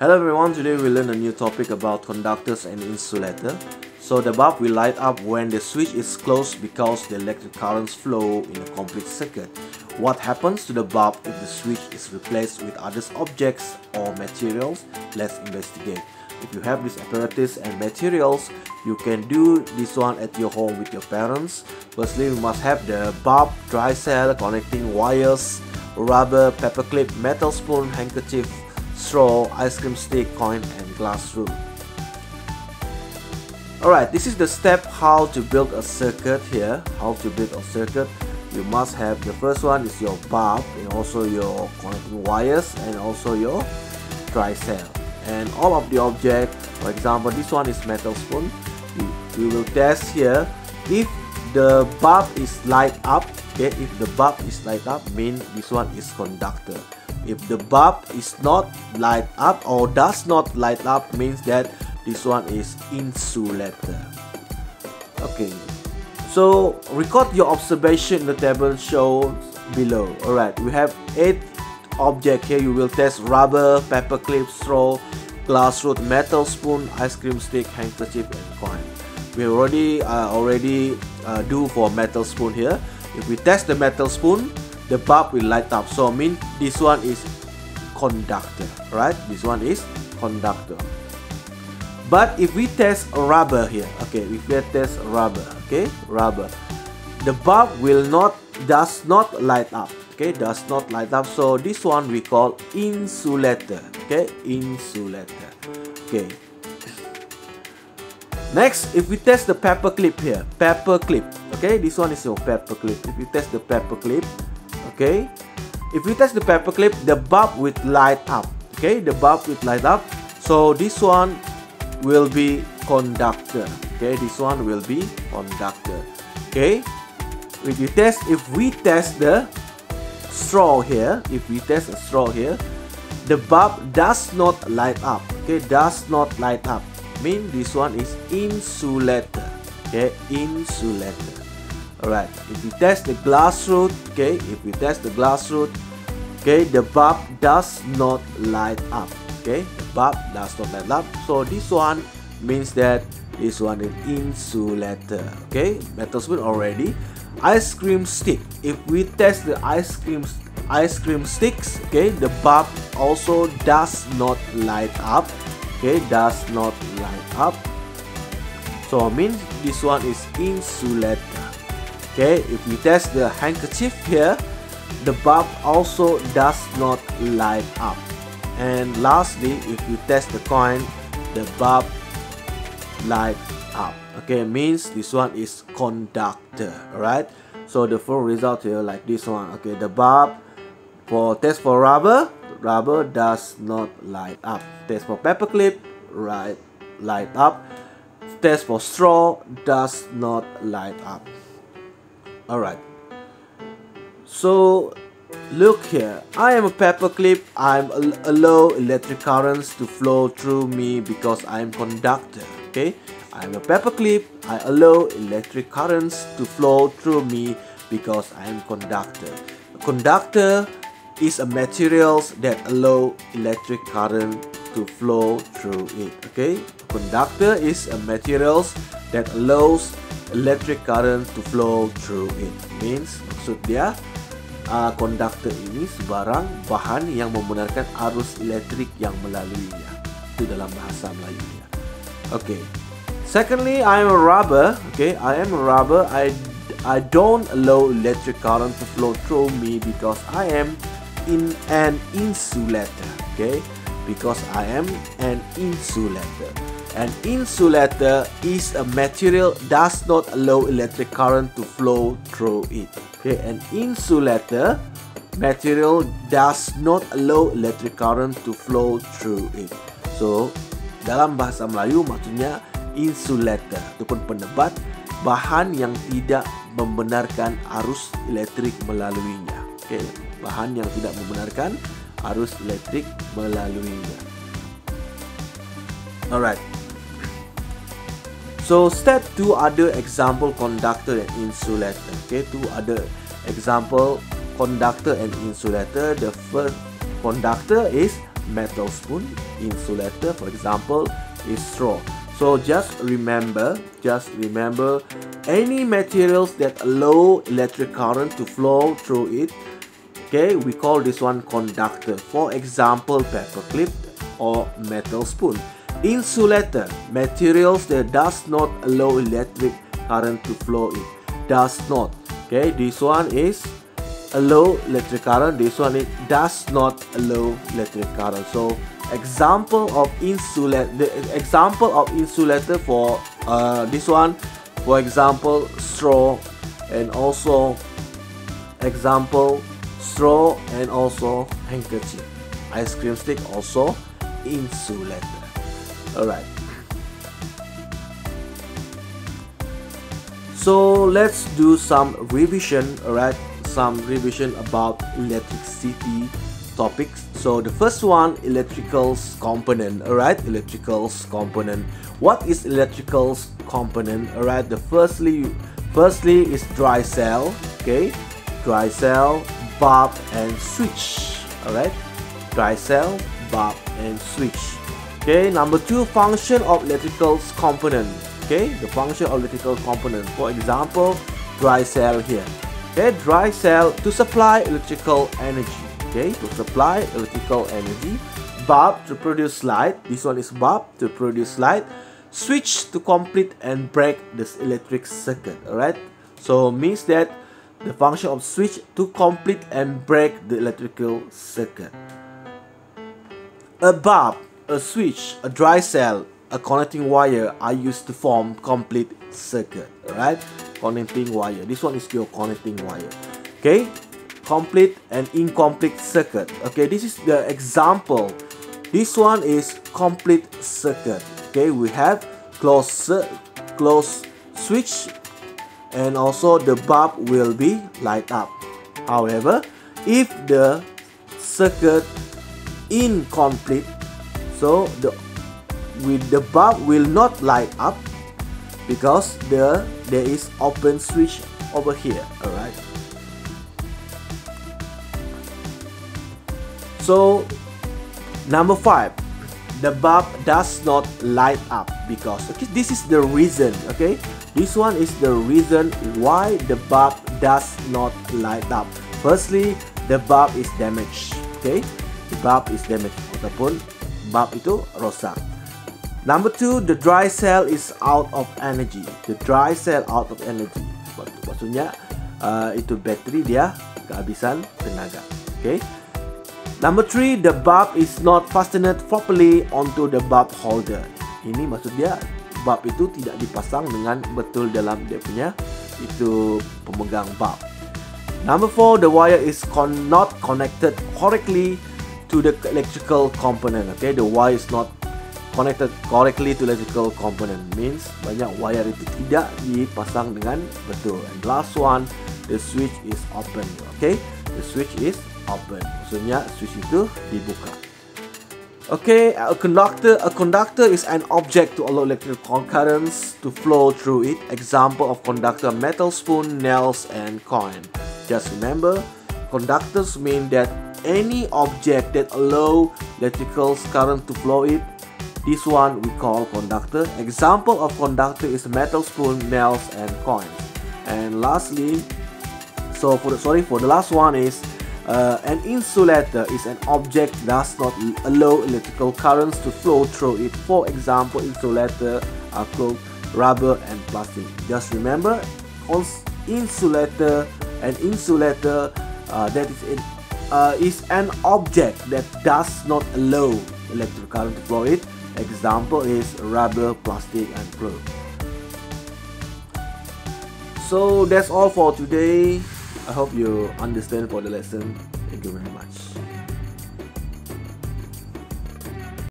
Hello everyone, today we learn a new topic about conductors and insulator. So the bulb will light up when the switch is closed because the electric currents flow in a complete circuit. What happens to the bulb if the switch is replaced with other objects or materials? Let's investigate. If you have this apparatus and materials, you can do this one at your home with your parents. Firstly, you must have the bulb, dry cell, connecting wires, rubber, paperclip, metal spoon, handkerchief, straw, ice cream stick, coin, and glass rule. Alright, this is the step how to build a circuit here. How to build a circuit. You must have the first one is your bulb and also your connecting wires and also your dry cell. And all of the object, for example, this one is metal spoon. We, we will test here if the bulb is light up. Okay, if the bulb is light up, mean this one is conductor. If the bulb is not light up or does not light up, means that this one is insulator. Okay, so record your observation in the table shown below. Alright, we have 8 object here. You will test rubber, paper clip, straw, glass rod, metal spoon, ice cream stick, handkerchief and coin. We already uh, already uh, do for metal spoon here. If we test the metal spoon, the bulb will light up. So mean this one is conductor, right? This one is conductor. But if we test rubber here, okay, if we test rubber, okay, rubber, the bulb will not, does not light up, okay, does not light up. So this one we call insulator, okay, insulator, okay. Next, if we test the paper clip here, paper clip, okay, this one is your paper clip. If you test the paper clip, okay, if we test the paper clip, the bulb will light up, okay, the bulb will light up. So this one will be conductor okay? This one will be conductor okay? If you test if we test the straw here if we test a straw here the bulb does not light up okay? Does not light up. Mean this one is insulator okay? Insulator all right if we test the glass rod okay if we test the glass rod okay the bulb does not light up okay the bulb does not light up. So this one means that this one is insulator okay metal spoon already. Ice cream stick if we test the ice cream ice cream sticks okay the bulb also does not light up okay does not light up. So means this one is insulator okay if we test the handkerchief here the bulb also does not light up. And lastly if you test the coin the bulb light up. Okay means this one is conductor right so the full result here like this one. Okay the bulb for test for rubber rubber does not light up. Test for paperclip right light up. Test for straw does not light up all right so Look here, I am a paperclip, I'm allow electric currents to flow through me because I am conductor, okay? I am a paperclip, I allow electric currents to flow through me because I am conductor. A conductor is a materials that allow electric current to flow through it, okay? Conductor is a materials that allows electric current to flow through it. Means maksud dia uh, conductor ini sebarang bahan yang membenarkan arus elektrik yang melaluinya. Itu dalam bahasa Melayunya. Okay. Secondly, I am a rubber. Okay, I am a rubber. I I don't allow electric current to flow through me because I am in an insulator. Okay, because I am an insulator. An insulator is a material does not allow electric current to flow through it. Okay, an insulator material does not allow electric current to flow through it. So, dalam bahasa Melayu maksudnya insulator ataupun penebat bahan yang tidak membenarkan arus elektrik melaluinya. Okay, bahan yang tidak membenarkan arus elektrik melaluinya. Alright. So step two other example conductor and insulator. Okay, two other example conductor and insulator. The first conductor is metal spoon. Insulator, for example, is straw. So just remember, just remember any materials that allow electric current to flow through it. Okay, we call this one conductor. For example, paper clip or metal spoon. Insulator, materials that does not allow electric current to flow in. Does not. Okay, this one is allow electric current. This one it does not allow electric current. So example of insulator the example of insulator for uh, this one for example straw and also example straw and also handkerchief ice cream stick also insulator all right so let's do some revision all right some revision about electricity topics. So the first one, electricals component. Alright, electricals component. What is electricals component? Alright, the firstly, firstly is dry cell. Okay, dry cell, bulb and switch. Alright, dry cell, bulb and switch. Okay, number two, function of electrical component. Okay, the function of electrical component. For example, dry cell here. Okay, dry cell to supply electrical energy okay to supply electrical energy bulb to produce light this one is bulb to produce light switch to complete and break this electric circuit alright so means that the function of switch to complete and break the electrical circuit a bulb a switch a dry cell a connecting wire are used to form complete circuit right? connecting wire. This one is your connecting wire. Okay? Complete and incomplete circuit. Okay this is the example. This one is complete circuit. Okay we have close close switch and also the bulb will be light up. However if the circuit incomplete so the with the bulb will not light up because the there is open switch over here all right So number five, the bulb does not light up because okay, this is the reason. Okay, this one is the reason why the bulb does not light up. Firstly, the bulb is damaged. Okay, the bulb is damaged ataupun bulb itu rosak. Number two, the dry cell is out of energy. The dry cell out of energy. Maksudnya uh, itu bateri dia kehabisan tenaga. Okay. Number three, the bulb is not fastened properly onto the bulb holder. Ini maksud dia bulb itu tidak dipasang dengan betul dalam dia punya itu pemegang bulb. Number four, the wire is con not connected correctly to the electrical component. Okay, the wire is not connected correctly to electrical component means banyak wire itu tidak dipasang dengan betul. And last one, the switch is open. Okay, the switch is open. Maksudnya switch itu dibuka. Okay, a conductor a conductor is an object to allow electric currents to flow through it. Example of conductor metal spoon, nails and coin. Just remember, conductors mean that any object that allow electrical current to flow it this one we call conductor. Example of conductor is metal spoon, nails, and coins. And lastly, so for the sorry for the last one is uh, an insulator is an object does not allow electrical currents to flow through it. For example, insulator are called rubber and plastic. Just remember, insulator an insulator uh, that is in, uh, is an object that does not allow electric current to flow it. Example is rubber, plastic, and glue. So that's all for today. I hope you understand for the lesson. Thank you very much.